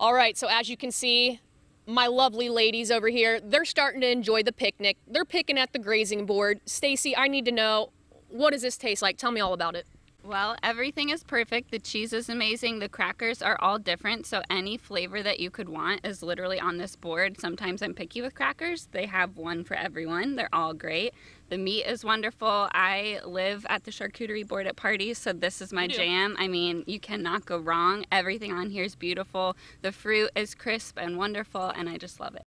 All right, so as you can see, my lovely ladies over here, they're starting to enjoy the picnic. They're picking at the grazing board. Stacy, I need to know, what does this taste like? Tell me all about it. Well, everything is perfect. The cheese is amazing. The crackers are all different. So, any flavor that you could want is literally on this board. Sometimes I'm picky with crackers. They have one for everyone, they're all great. The meat is wonderful. I live at the charcuterie board at parties, so this is my jam. I mean, you cannot go wrong. Everything on here is beautiful. The fruit is crisp and wonderful, and I just love it.